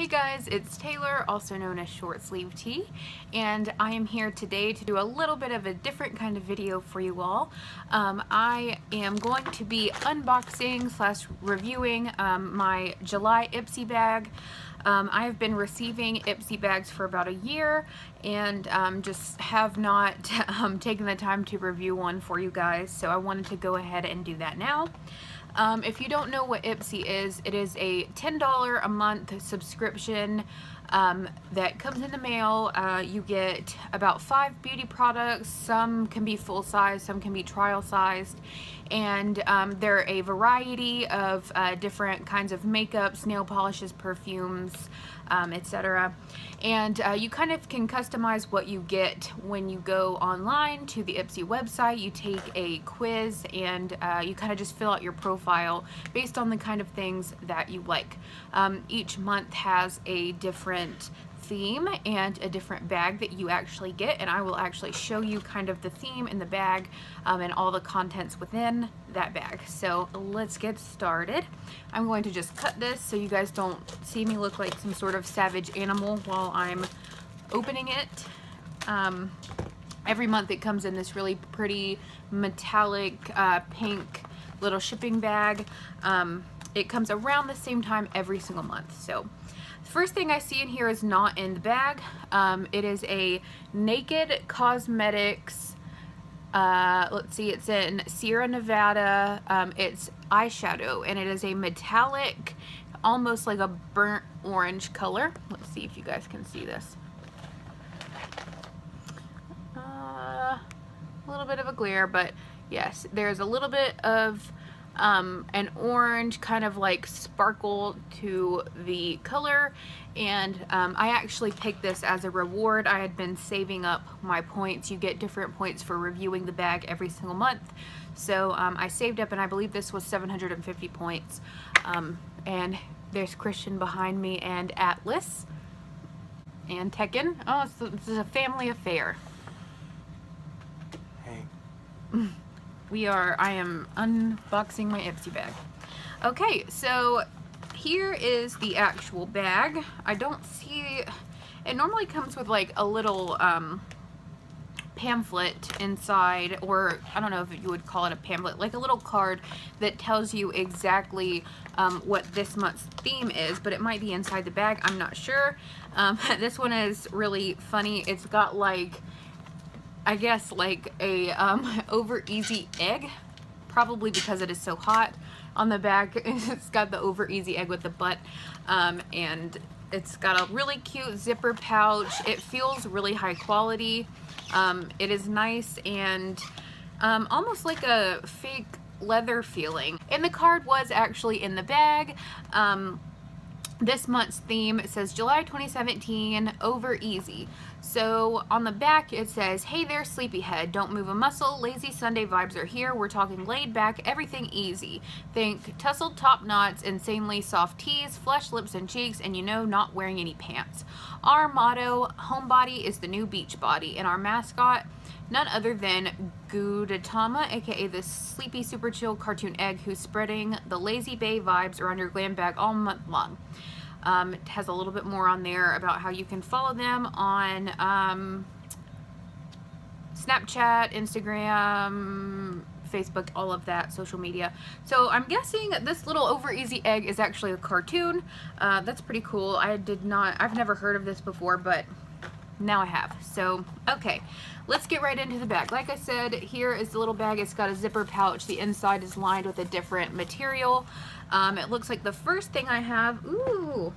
Hey guys, it's Taylor, also known as Short Sleeve T, and I am here today to do a little bit of a different kind of video for you all. Um, I am going to be unboxing slash reviewing um, my July Ipsy bag. Um, I have been receiving Ipsy bags for about a year and um, just have not um, taken the time to review one for you guys, so I wanted to go ahead and do that now. Um, if you don't know what Ipsy is, it is a $10 a month subscription um, that comes in the mail. Uh, you get about five beauty products. Some can be full size, some can be trial sized. And um, they're a variety of uh, different kinds of makeups, nail polishes, perfumes, um, etc. And uh, you kind of can customize what you get when you go online to the Ipsy website. You take a quiz and uh, you kind of just fill out your profile based on the kind of things that you like. Um, each month has a different theme and a different bag that you actually get and I will actually show you kind of the theme in the bag um, and all the contents within that bag. So let's get started. I'm going to just cut this so you guys don't see me look like some sort of savage animal while I'm opening it. Um, every month it comes in this really pretty metallic uh, pink little shipping bag. Um, it comes around the same time every single month. So First thing I see in here is not in the bag. Um, it is a Naked Cosmetics, uh, let's see, it's in Sierra Nevada. Um, it's eyeshadow and it is a metallic, almost like a burnt orange color. Let's see if you guys can see this. Uh, a little bit of a glare, but yes, there's a little bit of um, an orange kind of like sparkle to the color and um, I actually picked this as a reward. I had been saving up my points. You get different points for reviewing the bag every single month. So um, I saved up and I believe this was 750 points. Um, and there's Christian behind me and Atlas and Tekken. Oh, this is a family affair. Hey. we are, I am unboxing my Ipsy bag. Okay, so here is the actual bag. I don't see, it normally comes with like a little um, pamphlet inside, or I don't know if you would call it a pamphlet, like a little card that tells you exactly um, what this month's theme is, but it might be inside the bag, I'm not sure. Um, this one is really funny. It's got like I guess like a um, over easy egg probably because it is so hot on the back. It's got the over easy egg with the butt um, and it's got a really cute zipper pouch. It feels really high quality. Um, it is nice and um, almost like a fake leather feeling. And the card was actually in the bag. Um, this month's theme it says July 2017 over easy so on the back it says hey there sleepyhead. Don't move a muscle. Lazy Sunday vibes are here. We're talking laid back everything easy. Think tussled top knots insanely soft tees flesh lips and cheeks and you know not wearing any pants. Our motto homebody is the new beach body and our mascot none other than Gudetama, aka the sleepy super chill cartoon egg who's spreading the lazy bay vibes around your glam bag all month long. Um, it has a little bit more on there about how you can follow them on um, Snapchat, Instagram, Facebook, all of that, social media. So I'm guessing this little over easy egg is actually a cartoon. Uh, that's pretty cool. I did not, I've never heard of this before, but now I have. So, okay, let's get right into the bag. Like I said, here is the little bag. It's got a zipper pouch. The inside is lined with a different material. Um, it looks like the first thing I have, ooh,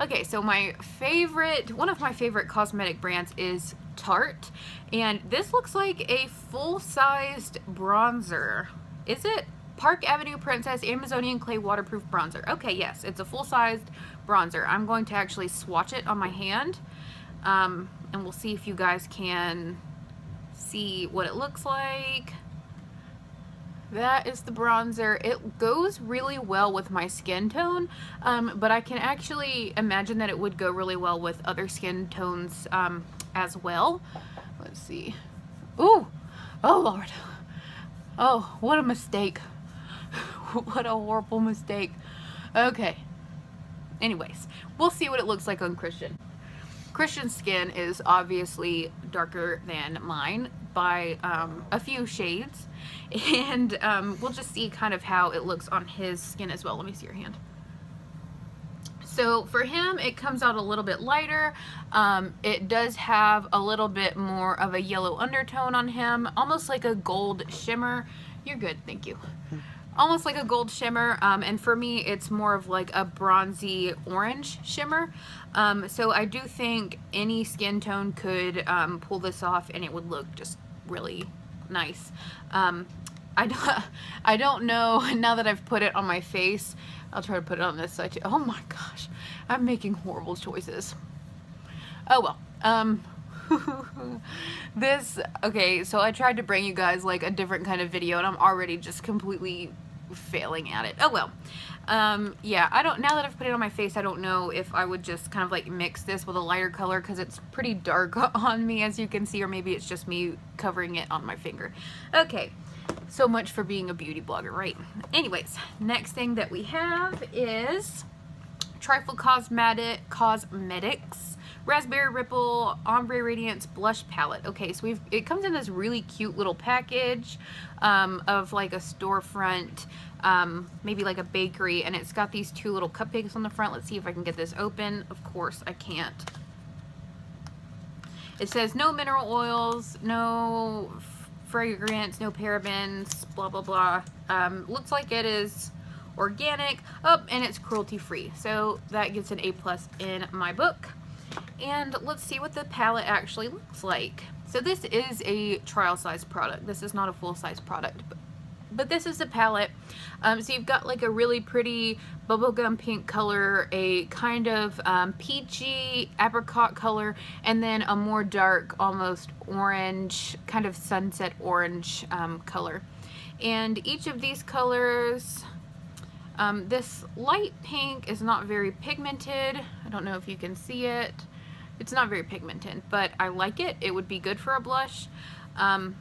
okay, so my favorite, one of my favorite cosmetic brands is Tarte, and this looks like a full-sized bronzer. Is it? Park Avenue Princess Amazonian Clay Waterproof Bronzer. Okay, yes, it's a full-sized bronzer. I'm going to actually swatch it on my hand, um, and we'll see if you guys can see what it looks like. That is the bronzer. It goes really well with my skin tone, um, but I can actually imagine that it would go really well with other skin tones um, as well. Let's see. Ooh! Oh, Lord. Oh, what a mistake. what a horrible mistake. Okay. anyways, we'll see what it looks like on Christian. Christian's skin is obviously darker than mine by um, a few shades and um, we'll just see kind of how it looks on his skin as well. Let me see your hand. So for him, it comes out a little bit lighter. Um, it does have a little bit more of a yellow undertone on him, almost like a gold shimmer. You're good, thank you. Almost like a gold shimmer, um, and for me, it's more of like a bronzy orange shimmer. Um, so I do think any skin tone could um, pull this off and it would look just really nice. Um, I don't, I don't know, now that I've put it on my face, I'll try to put it on this side too. Oh my gosh, I'm making horrible choices. Oh well, um, this, okay, so I tried to bring you guys like a different kind of video and I'm already just completely failing at it. Oh well. Um, yeah, I don't, now that I've put it on my face, I don't know if I would just kind of like mix this with a lighter color because it's pretty dark on me as you can see, or maybe it's just me covering it on my finger. Okay, so much for being a beauty blogger, right? Anyways, next thing that we have is Trifle Cosmetic Cosmetics Raspberry Ripple Ombre Radiance Blush Palette. Okay, so we've it comes in this really cute little package um, of like a storefront, um, maybe like a bakery, and it's got these two little cupcakes on the front. Let's see if I can get this open. Of course, I can't. It says no mineral oils, no fragrance, no parabens, blah, blah, blah. Um, looks like it is organic. Oh, and it's cruelty free. So that gets an A plus in my book. And let's see what the palette actually looks like. So this is a trial size product. This is not a full size product, but but this is the palette. Um, so you've got like a really pretty bubblegum pink color, a kind of um, peachy apricot color, and then a more dark, almost orange, kind of sunset orange um, color. And each of these colors, um, this light pink is not very pigmented. I don't know if you can see it. It's not very pigmented, but I like it. It would be good for a blush. Um,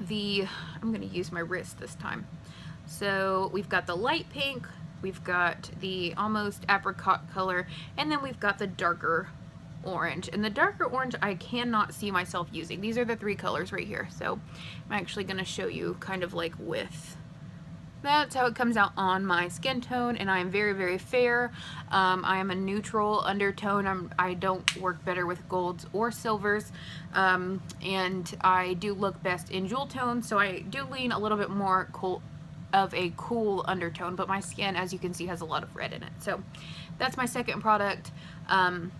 the, I'm going to use my wrist this time. So we've got the light pink, we've got the almost apricot color, and then we've got the darker orange. And the darker orange I cannot see myself using. These are the three colors right here. So I'm actually going to show you kind of like with that's how it comes out on my skin tone and I am very very fair. Um, I am a neutral undertone. I'm, I don't work better with golds or silvers. Um, and I do look best in jewel tones so I do lean a little bit more cool of a cool undertone but my skin as you can see has a lot of red in it. So that's my second product. Um,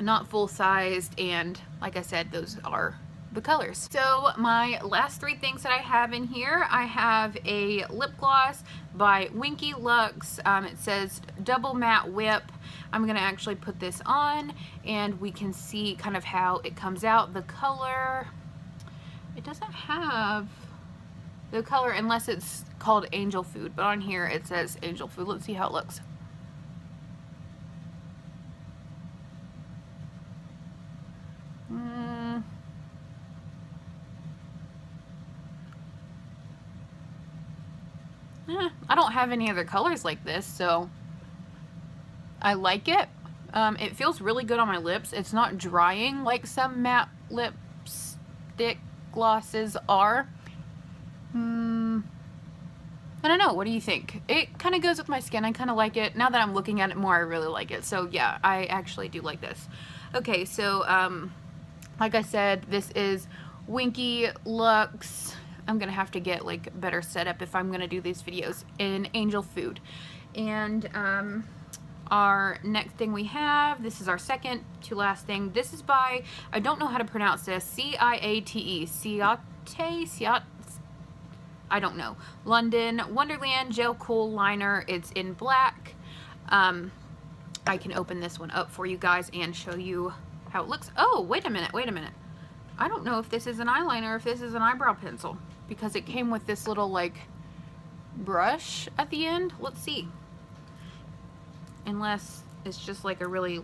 not full sized and like I said those are the colors. So my last three things that I have in here, I have a lip gloss by Winky Lux. Um, it says Double Matte Whip. I'm to actually put this on and we can see kind of how it comes out. The color, it doesn't have the color unless it's called Angel Food, but on here it says Angel Food. Let's see how it looks. Eh, I don't have any other colors like this, so I like it. Um, it feels really good on my lips. It's not drying like some matte lipstick glosses are. Hmm. I don't know. What do you think? It kind of goes with my skin. I kind of like it. Now that I'm looking at it more, I really like it. So yeah, I actually do like this. Okay, so um, like I said, this is Winky Lux I'm gonna have to get like better setup if I'm gonna do these videos in Angel Food. And um, our next thing we have, this is our second to last thing. This is by, I don't know how to pronounce this, C-I-A-T-E, Ciate, Ciate, I don't know. London Wonderland Gel Kohl Liner. It's in black. Um, I can open this one up for you guys and show you how it looks. Oh, wait a minute, wait a minute. I don't know if this is an eyeliner or if this is an eyebrow pencil because it came with this little like brush at the end. Let's see. Unless it's just like a really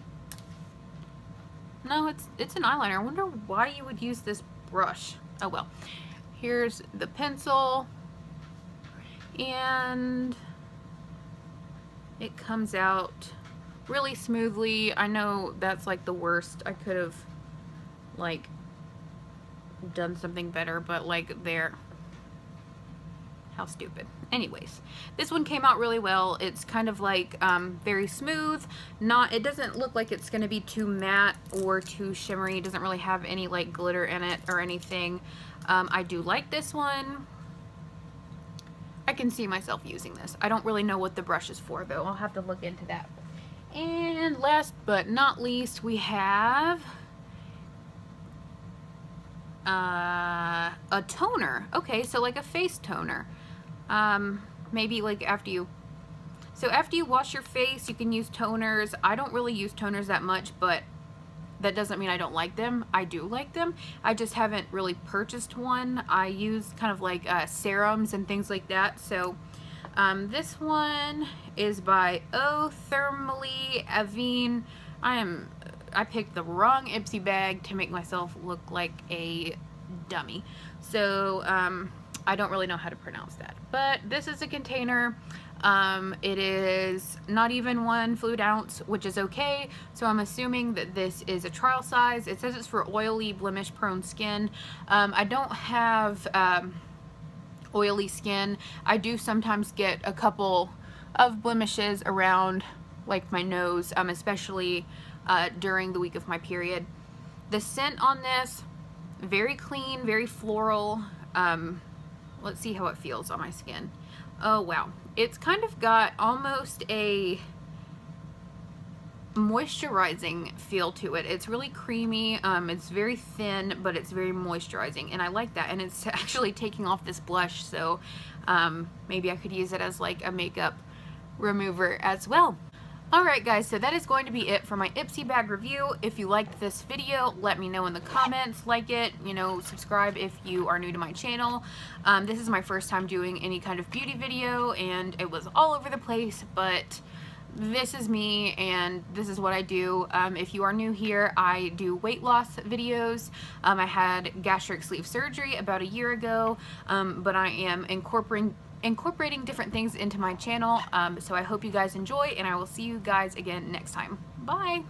no it's it's an eyeliner I wonder why you would use this brush oh well here's the pencil and it comes out really smoothly. I know that's like the worst. I could have like done something better, but like there. How stupid. Anyways, this one came out really well. It's kind of like um, very smooth. Not, it doesn't look like it's going to be too matte or too shimmery. It doesn't really have any like glitter in it or anything. Um, I do like this one. I can see myself using this. I don't really know what the brush is for though. I'll have to look into that. And last but not least, we have uh, a toner. Okay, so like a face toner. Um, maybe like after you. So after you wash your face you can use toners. I don't really use toners that much but that doesn't mean I don't like them. I do like them. I just haven't really purchased one. I use kind of like uh, serums and things like that. So um, this one is by O Thermally Avene. I am I picked the wrong Ipsy bag to make myself look like a dummy. So um, I don't really know how to pronounce that. But this is a container. Um, it is not even one fluid ounce, which is okay. So I'm assuming that this is a trial size. It says it's for oily, blemish prone skin. Um, I don't have um, oily skin. I do sometimes get a couple of blemishes around like my nose, um, especially uh, during the week of my period. The scent on this, very clean, very floral. Um, Let's see how it feels on my skin. Oh, wow. It's kind of got almost a moisturizing feel to it. It's really creamy. Um, it's very thin, but it's very moisturizing, and I like that. And it's actually taking off this blush, so um, maybe I could use it as like a makeup remover as well. Alright guys, so that is going to be it for my Ipsy bag review. If you liked this video, let me know in the comments, like it, you know, subscribe if you are new to my channel. Um, this is my first time doing any kind of beauty video and it was all over the place, but this is me and this is what I do. Um, if you are new here, I do weight loss videos. Um, I had gastric sleeve surgery about a year ago, um, but I am incorporating incorporating different things into my channel. Um, so I hope you guys enjoy and I will see you guys again next time. Bye!